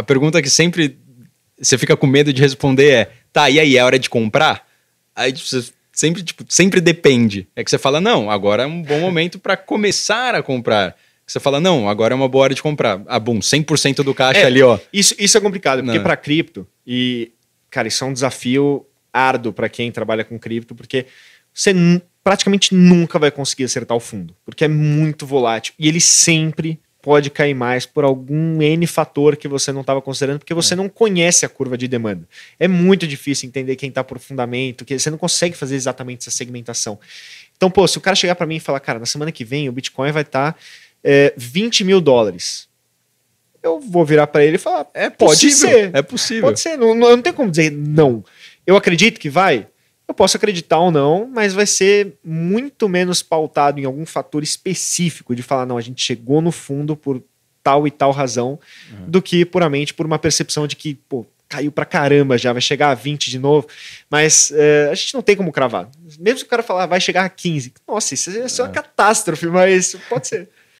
a pergunta que sempre você fica com medo de responder é: tá, e aí, é hora de comprar? Aí tipo, você sempre, tipo, sempre depende. É que você fala, não, agora é um bom momento para começar a comprar. Você fala, não, agora é uma boa hora de comprar. Ah, bom, 100% do caixa É, ali, ó. Isso, isso é complicado, porque Não. para cripto, e, cara, isso é um desafio árduo para quem trabalha com cripto, porque você praticamente nunca vai conseguir acertar o fundo, porque é muito volátil. E ele sempre pode cair mais por algum N fator que você não estava considerando, porque você não conhece a curva de demanda. É muito difícil entender quem está por fundamento, que você não consegue fazer exatamente essa segmentação. Então, pô, se o cara chegar para mim e falar, cara, na semana que vem o Bitcoin vai estar 20 mil dólares. Eu vou virar para ele e falar, É pode possível. ser. É possível. Pode ser, não, não, não tem como dizer não. Eu acredito que vai. Eu posso acreditar ou não, mas vai ser muito menos pautado em algum fator específico de falar, não, a gente chegou no fundo por tal e tal razão, do que puramente por uma percepção de que, pô, caiu pra caramba já, vai chegar a 20 de novo. Mas é, a gente não tem como cravar. Mesmo se o cara falar, vai chegar a 15. Nossa, isso ser uma catástrofe, mas pode ser.